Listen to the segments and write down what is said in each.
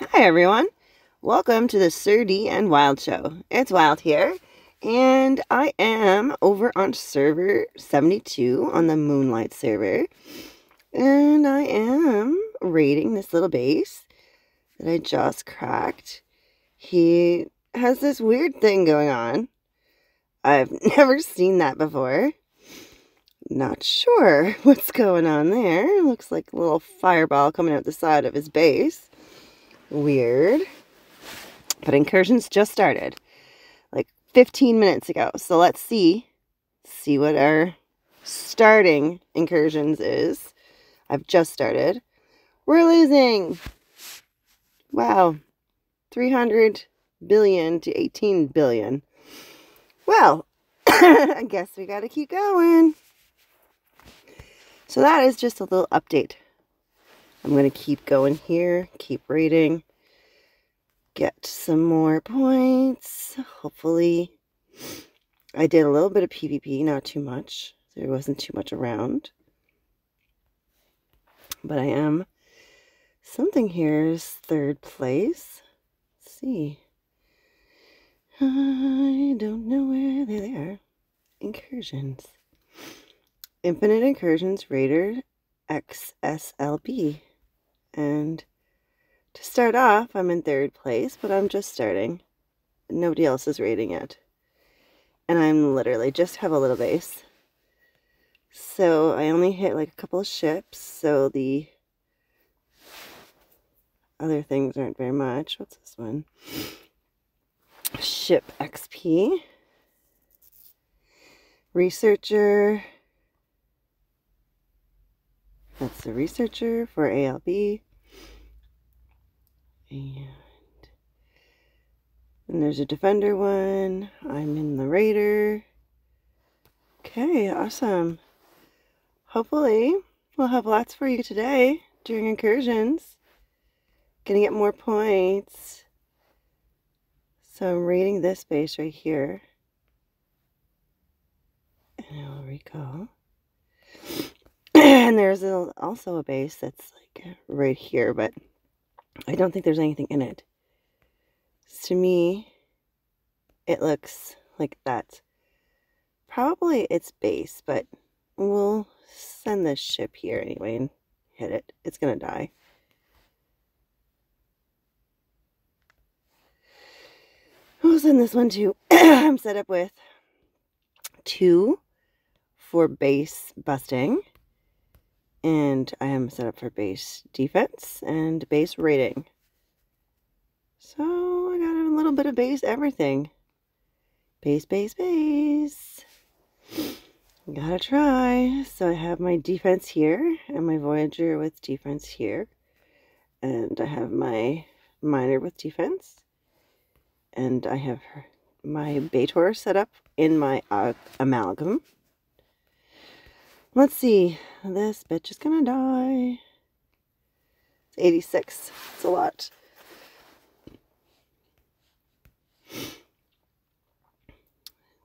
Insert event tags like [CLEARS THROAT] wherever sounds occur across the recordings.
Hi everyone, welcome to the Sir D and Wild Show. It's Wild here, and I am over on server 72 on the Moonlight server, and I am raiding this little base that I just cracked. He has this weird thing going on. I've [LAUGHS] never seen that before. Not sure [LAUGHS] what's going on there. Looks like a little fireball coming out the side of his base. Weird. But incursions just started like 15 minutes ago. So let's see. See what our starting incursions is. I've just started. We're losing. Wow. 300 billion to 18 billion. Well, [COUGHS] I guess we got to keep going. So that is just a little update. I'm going to keep going here, keep raiding, get some more points. Hopefully, I did a little bit of PvP, not too much. There wasn't too much around. But I am. Something here is third place. Let's see. I don't know where they are. Incursions. Infinite Incursions Raider XSLB. And to start off, I'm in third place, but I'm just starting. Nobody else is rating it. And I'm literally just have a little base. So I only hit like a couple of ships, so the other things aren't very much. What's this one? Ship XP. Researcher. That's the researcher for ALB. And, and there's a defender one. I'm in the raider. Okay, awesome. Hopefully, we'll have lots for you today during incursions. Gonna get more points. So I'm rating this base right here. And I'll recall. [CLEARS THROAT] and there's a, also a base that's like right here, but I don't think there's anything in it. To me, it looks like that. Probably its base, but we'll send this ship here anyway and hit it. It's going to die. We'll send this one too. [CLEARS THROAT] I'm set up with two for base busting and I am set up for base defense and base rating. So I got a little bit of base everything. Base, base, base. Gotta try. So I have my defense here and my Voyager with defense here. And I have my miner with defense. And I have my Baator set up in my uh, amalgam. Let's see. This bitch is gonna die. It's 86. It's a lot.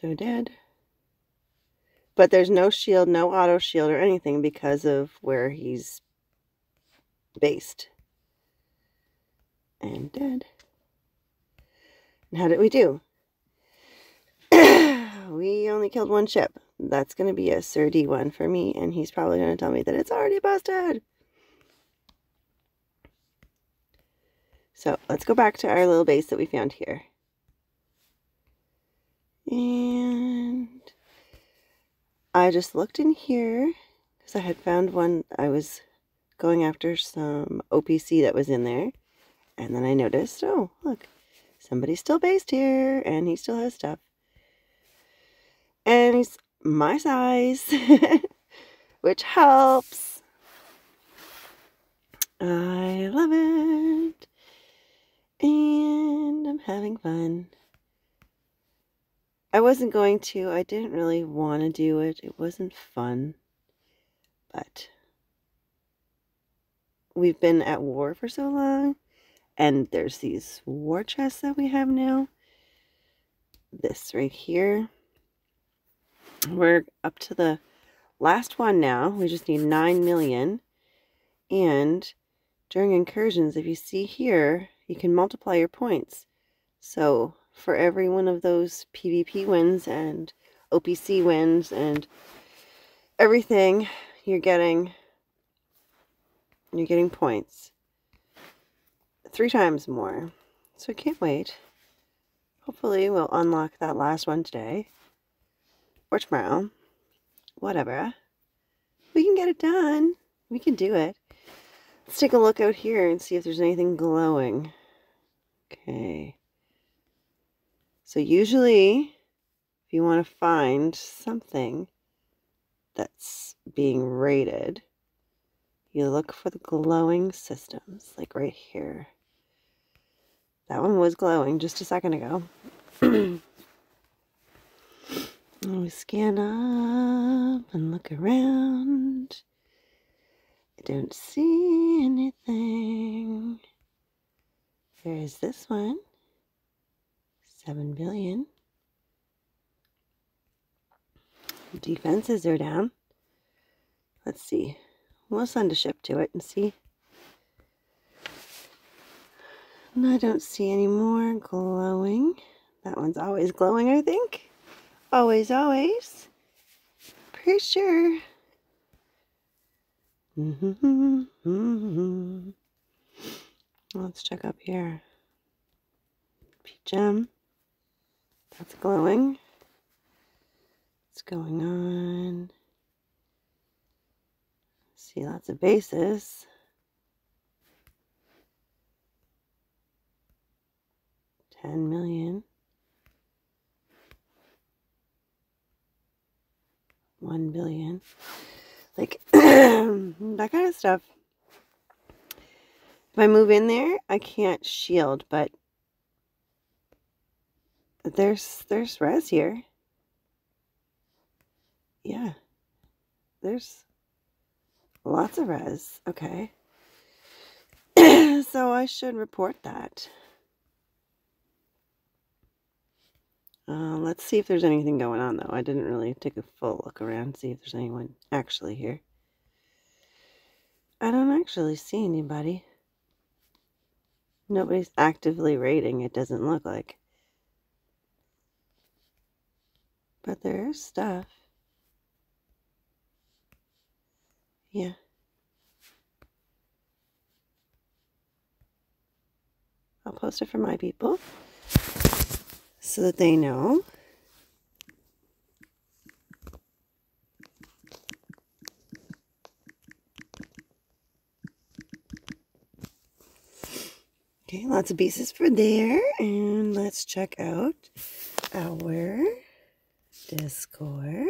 So dead. But there's no shield, no auto shield or anything because of where he's based. And dead. And how did we do? [CLEARS THROAT] we only killed one ship that's going to be a Sir D one for me, and he's probably going to tell me that it's already busted. So let's go back to our little base that we found here. And I just looked in here because I had found one. I was going after some OPC that was in there. And then I noticed, oh, look, somebody's still based here and he still has stuff. And he's my size, [LAUGHS] which helps. I love it. And I'm having fun. I wasn't going to. I didn't really want to do it. It wasn't fun. But we've been at war for so long. And there's these war chests that we have now. This right here. We're up to the last one now. We just need 9 million. And during incursions, if you see here, you can multiply your points. So for every one of those PvP wins and OPC wins and everything, you're getting you're getting points. Three times more. So I can't wait. Hopefully we'll unlock that last one today. Or tomorrow. Whatever. We can get it done. We can do it. Let's take a look out here and see if there's anything glowing. Okay. So usually, if you want to find something that's being rated, you look for the glowing systems, like right here. That one was glowing just a second ago. [CLEARS THROAT] we scan up and look around. I don't see anything. There's this one. 7 billion. Defenses are down. Let's see. We'll send a ship to it and see. And I don't see any more glowing. That one's always glowing, I think. Always, always. Pretty sure. Mm-hmm. Let's check up here. Peach Gem. That's glowing. What's going on? See lots of bases. Ten million. One billion. Like [CLEARS THROAT] that kind of stuff. If I move in there, I can't shield, but there's there's res here. Yeah. There's lots of res. Okay. [CLEARS THROAT] so I should report that. Uh, let's see if there's anything going on, though. I didn't really take a full look around, see if there's anyone actually here. I don't actually see anybody. Nobody's actively raiding, it doesn't look like. But there is stuff. Yeah. I'll post it for my people so that they know. Okay, lots of pieces for there. And let's check out our Discord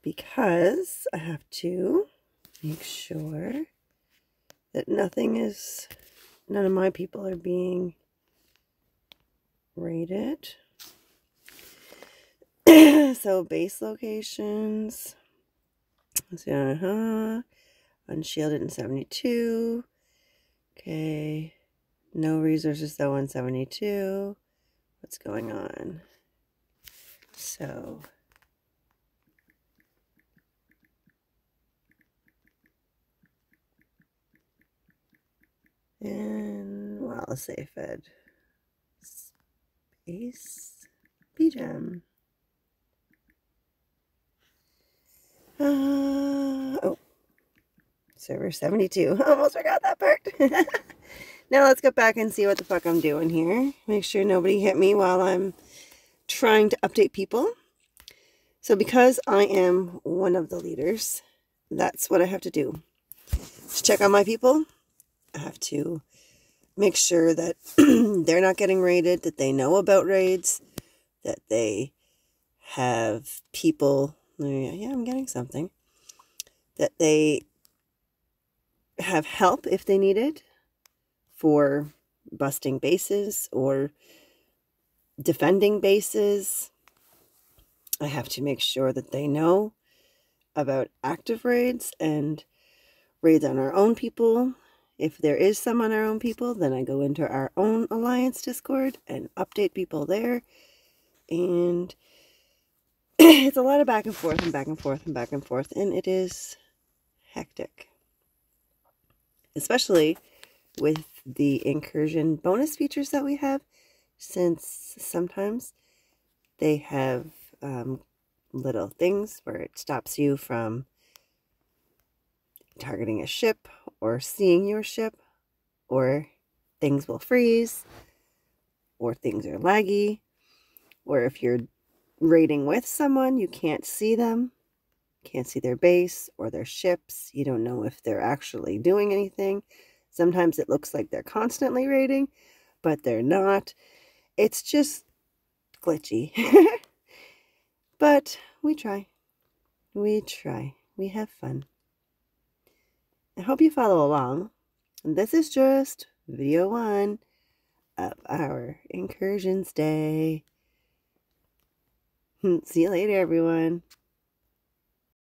because I have to make sure that nothing is, none of my people are being rated. [CLEARS THROAT] so base locations, let's see, uh-huh, unshielded in 72, okay, no resources though in 72, what's going on? So, and well, let's say fed space BGEM. Uh, oh, server 72. [LAUGHS] Almost forgot that part. [LAUGHS] now let's get back and see what the fuck I'm doing here. Make sure nobody hit me while I'm trying to update people. So because I am one of the leaders, that's what I have to do. To check on my people, I have to make sure that [CLEARS THROAT] they're not getting raided, that they know about raids, that they have people, oh, yeah, I'm getting something, that they have help if they need it for busting bases or defending bases. I have to make sure that they know about active raids and raids on our own people. If there is some on our own people, then I go into our own Alliance Discord and update people there. And [CLEARS THROAT] it's a lot of back and forth and back and forth and back and forth. And it is hectic. especially with the incursion bonus features that we have, since sometimes they have um, little things where it stops you from targeting a ship or seeing your ship, or things will freeze, or things are laggy, or if you're raiding with someone, you can't see them, can't see their base or their ships. You don't know if they're actually doing anything. Sometimes it looks like they're constantly raiding, but they're not. It's just glitchy. [LAUGHS] but we try. We try. We have fun. I hope you follow along. And this is just video one of our incursions day. [LAUGHS] See you later, everyone.